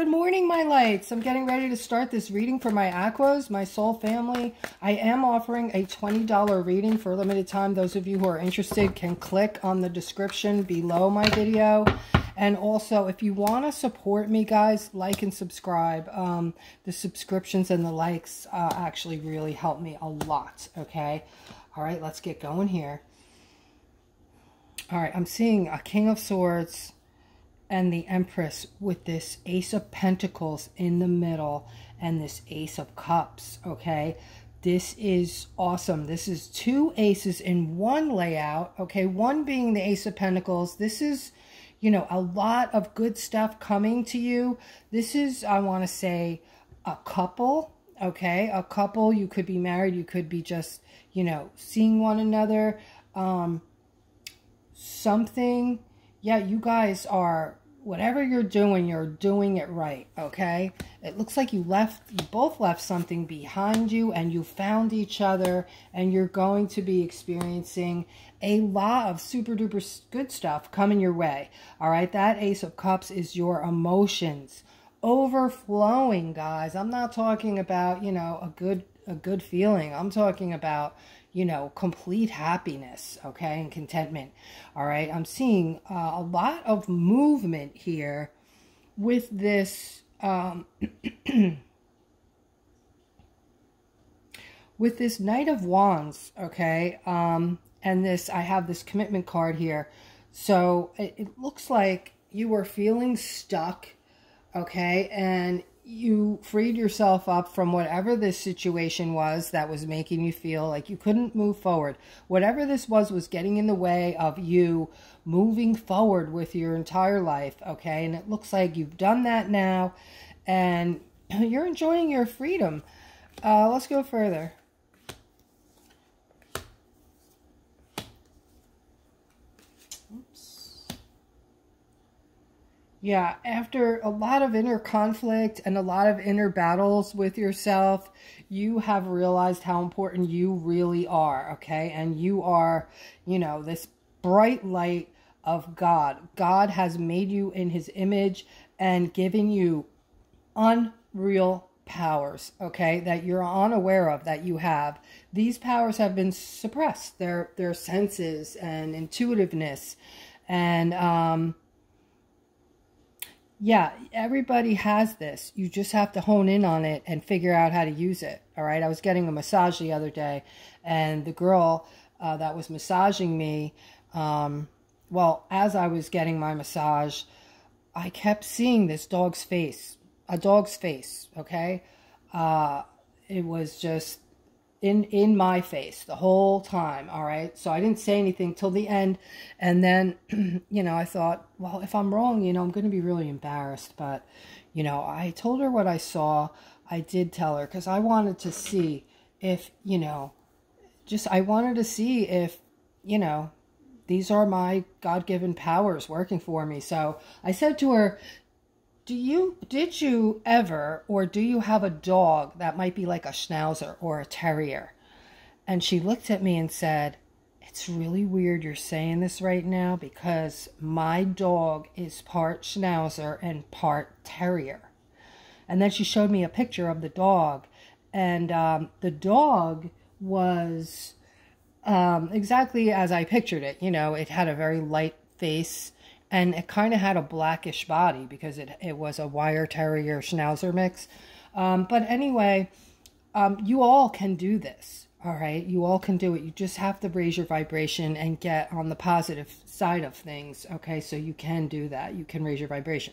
Good morning, my lights. I'm getting ready to start this reading for my Aquas, my soul family. I am offering a $20 reading for a limited time. Those of you who are interested can click on the description below my video. And also, if you want to support me, guys, like and subscribe. Um, the subscriptions and the likes uh, actually really help me a lot, okay? All right, let's get going here. All right, I'm seeing a King of Swords and the Empress with this Ace of Pentacles in the middle and this Ace of Cups, okay? This is awesome. This is two aces in one layout, okay? One being the Ace of Pentacles. This is, you know, a lot of good stuff coming to you. This is, I want to say, a couple, okay? A couple, you could be married, you could be just, you know, seeing one another. Um, something, yeah, you guys are whatever you're doing, you're doing it right, okay? It looks like you left, you both left something behind you and you found each other and you're going to be experiencing a lot of super duper good stuff coming your way, all right? That Ace of Cups is your emotions overflowing, guys. I'm not talking about, you know, a good a good feeling. I'm talking about you know, complete happiness, okay, and contentment. All right, I'm seeing uh, a lot of movement here with this, um, with this Knight of Wands, okay, um, and this, I have this commitment card here. So it, it looks like you were feeling stuck, okay, and you freed yourself up from whatever this situation was that was making you feel like you couldn't move forward. Whatever this was was getting in the way of you moving forward with your entire life, okay? And it looks like you've done that now and you're enjoying your freedom. Uh, let's go further. Yeah, after a lot of inner conflict and a lot of inner battles with yourself, you have realized how important you really are, okay? And you are, you know, this bright light of God. God has made you in his image and given you unreal powers, okay, that you're unaware of that you have. These powers have been suppressed. Their their senses and intuitiveness and um yeah, everybody has this. You just have to hone in on it and figure out how to use it. All right. I was getting a massage the other day, and the girl uh, that was massaging me, um, well, as I was getting my massage, I kept seeing this dog's face, a dog's face. Okay. Uh, it was just in in my face the whole time all right? So i didn't say anything till the end. And then you know i thought well if i'm wrong you know i'm going to be really embarrassed. But you know i told her what i saw. I did tell her because i wanted to see if you know just i wanted to see if you know these are my god-given powers working for me. So i said to her do you did you ever or do you have a dog that might be like a schnauzer or a terrier? And she looked at me and said it's really weird you're saying this right now because my dog is part schnauzer and part terrier. And then she showed me a picture of the dog. And um, the dog was um, exactly as i pictured it. You know it had a very light face and it kind of had a blackish body because it, it was a wire terrier schnauzer mix. Um, but anyway, um, you all can do this. All right, you all can do it. You just have to raise your vibration and get on the positive side of things. Okay, so you can do that. You can raise your vibration.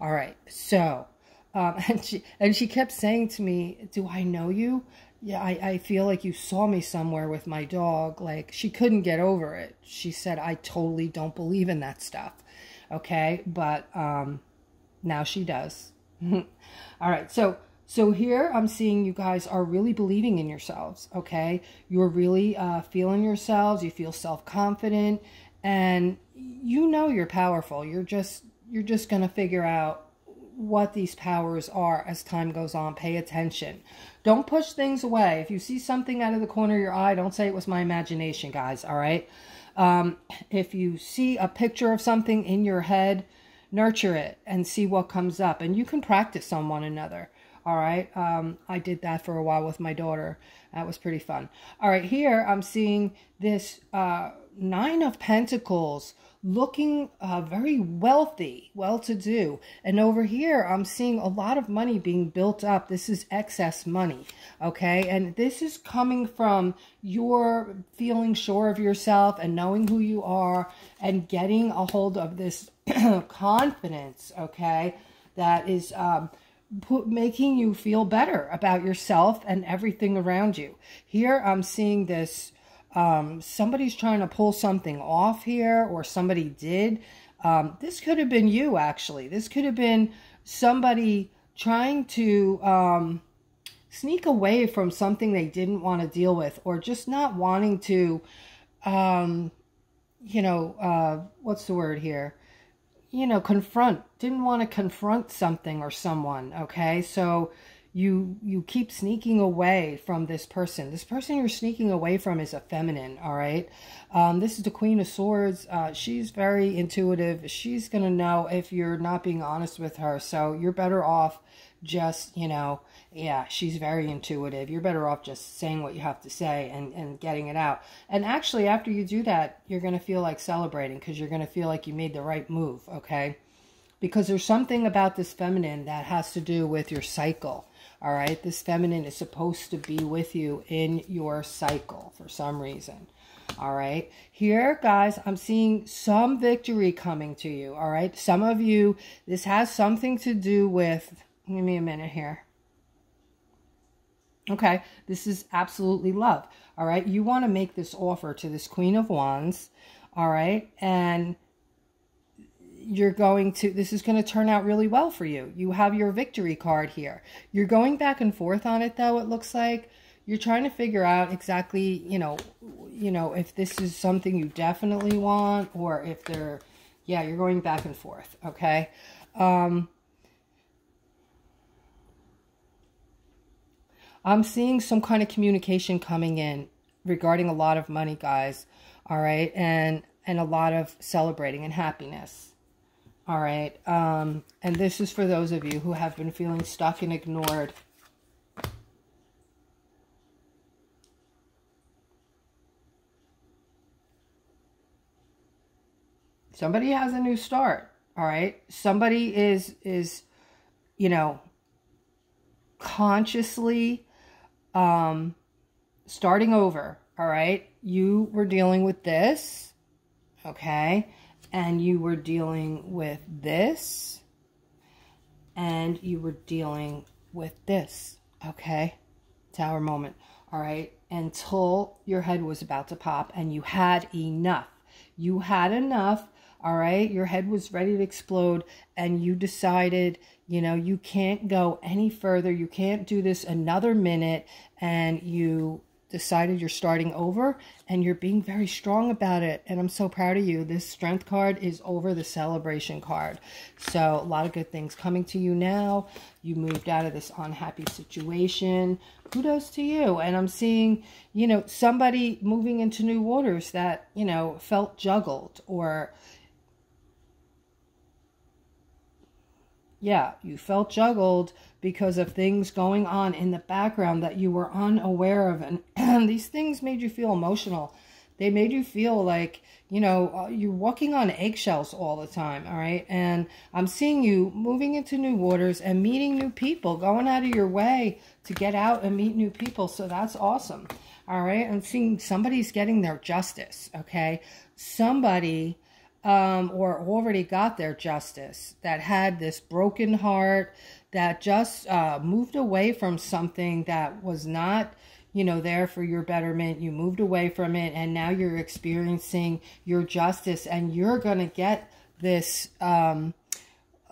All right, so um, and she and she kept saying to me, "Do I know you?" yeah, I, I feel like you saw me somewhere with my dog. Like, she couldn't get over it. She said, I totally don't believe in that stuff. Okay, but um, now she does. All right, so so here I'm seeing you guys are really believing in yourselves, okay? You're really uh, feeling yourselves. You feel self-confident, and you know you're powerful. You're just you're just to figure out what these powers are as time goes on. Pay attention. Don't push things away. If you see something out of the corner of your eye, don't say it was my imagination, guys, all right? Um, if you see a picture of something in your head, nurture it and see what comes up. And you can practice on one another. All right. Um, I did that for a while with my daughter. That was pretty fun. All right. Here I'm seeing this uh, Nine of Pentacles looking uh, very wealthy, well-to-do. And over here, I'm seeing a lot of money being built up. This is excess money, okay? And this is coming from your feeling sure of yourself and knowing who you are and getting a hold of this confidence, okay, that is um, put, making you feel better about yourself and everything around you. Here, I'm seeing this um, somebody's trying to pull something off here or somebody did. Um, this could have been you, actually. This could have been somebody trying to um, sneak away from something they didn't want to deal with or just not wanting to, um, you know, uh, what's the word here? You know, confront. Didn't want to confront something or someone, okay? So you you keep sneaking away from this person. This person you're sneaking away from is a feminine, all right? Um, this is the Queen of Swords. Uh, she's very intuitive. She's to know if you're not being honest with her. So you're better off just, you know, yeah, she's very intuitive. You're better off just saying what you have to say and, and getting it out. And actually, after you do that, you're going to feel like celebrating because you're going to feel like you made the right move, okay? Because there's something about this feminine that has to do with your cycle all right, this feminine is supposed to be with you in your cycle for some reason. All right, here, guys, I'm seeing some victory coming to you. All right, some of you, this has something to do with, give me a minute here. Okay, this is absolutely love. All right, you want to make this offer to this Queen of Wands. All right, and you're going to, this is going to turn out really well for you. You have your victory card here. You're going back and forth on it though, it looks like. You're trying to figure out exactly, you know, you know, if this is something you definitely want or if they're, yeah, you're going back and forth, okay? Um, I'm seeing some kind of communication coming in regarding a lot of money, guys, all right? And and a lot of celebrating and happiness. All right. Um, and this is for those of you who have been feeling stuck and ignored. Somebody has a new start. All right. Somebody is, is, you know, consciously um, starting over. All right. You were dealing with this. Okay and you were dealing with this and you were dealing with this, okay? Tower moment, all right? Until your head was about to pop and you had enough. You had enough, all right? Your head was ready to explode and you decided, you know, you can't go any further. You can't do this another minute and you decided you're starting over and you're being very strong about it. And I'm so proud of you. This strength card is over the celebration card. So a lot of good things coming to you now. You moved out of this unhappy situation. Kudos to you. And I'm seeing, you know, somebody moving into new waters that, you know, felt juggled or yeah, you felt juggled because of things going on in the background that you were unaware of. And these things made you feel emotional. They made you feel like, you know, uh, you're walking on eggshells all the time, all right? And I'm seeing you moving into new waters and meeting new people, going out of your way to get out and meet new people. So that's awesome, all right? I'm seeing somebody's getting their justice, okay? Somebody um, or already got their justice, that had this broken heart, that just uh, moved away from something that was not, you know, there for your betterment. You moved away from it, and now you're experiencing your justice, and you're going to get this. Um,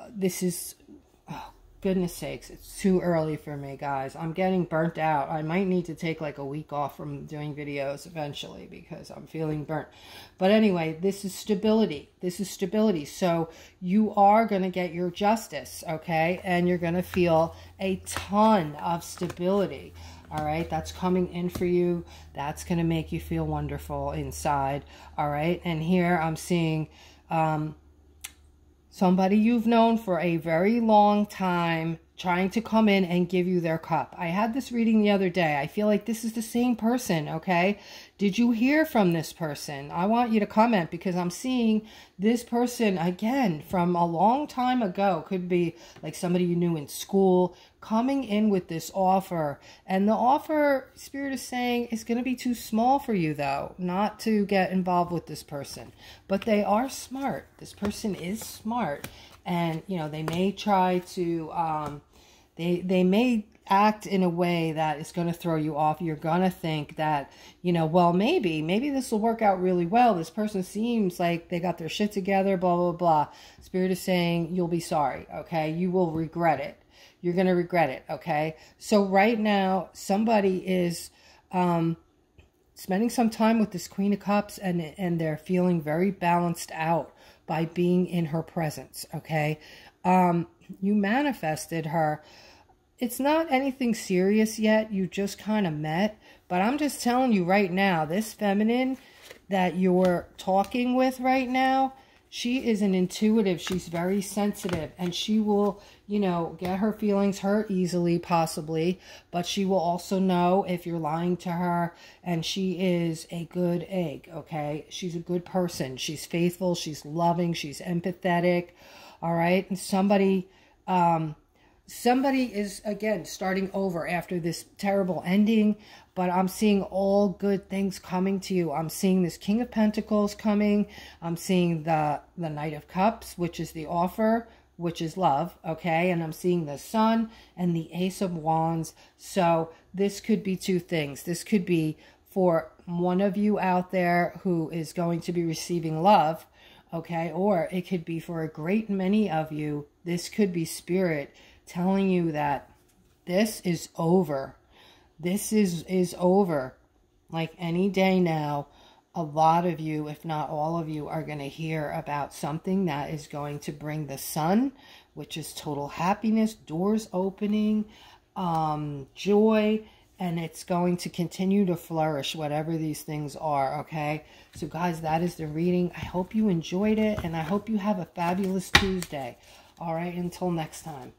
this is, goodness sakes, it's too early for me, guys. I'm getting burnt out. I might need to take like a week off from doing videos eventually because I'm feeling burnt. But anyway, this is stability. This is stability. So you are going to get your justice, okay? And you're going to feel a ton of stability. All right, that's coming in for you. That's going to make you feel wonderful inside. All right, and here I'm seeing um, somebody you've known for a very long time trying to come in and give you their cup. I had this reading the other day. I feel like this is the same person, okay? Did you hear from this person? I want you to comment because I'm seeing this person again from a long time ago. Could be like somebody you knew in school coming in with this offer. And the offer, Spirit is saying, is going to be too small for you, though, not to get involved with this person. But they are smart. This person is smart. And, you know, they may try to, um, they, they may act in a way that is going to throw you off. You're going to think that, you know, well, maybe, maybe this will work out really well. This person seems like they got their shit together, blah, blah, blah. Spirit is saying you'll be sorry, okay? You will regret it. You're going to regret it, okay? So right now, somebody is um, spending some time with this Queen of Cups and, and they're feeling very balanced out by being in her presence, okay? Um, you manifested her it's not anything serious yet. You just kind of met. But I'm just telling you right now, this feminine that you're talking with right now, she is an intuitive. She's very sensitive. And she will, you know, get her feelings hurt easily, possibly. But she will also know if you're lying to her. And she is a good egg, okay? She's a good person. She's faithful. She's loving. She's empathetic. All right? And somebody... Um, somebody is again starting over after this terrible ending but i'm seeing all good things coming to you. I'm seeing this king of pentacles coming. I'm seeing the the knight of cups which is the offer which is love okay? And i'm seeing the sun and the ace of wands. So this could be two things. This could be for one of you out there who is going to be receiving love okay? Or it could be for a great many of you. This could be spirit telling you that this is over. This is, is over. Like any day now, a lot of you, if not all of you, are going to hear about something that is going to bring the sun, which is total happiness, doors opening, um, joy, and it's going to continue to flourish, whatever these things are, okay? So, guys, that is the reading. I hope you enjoyed it, and I hope you have a fabulous Tuesday. All right, until next time.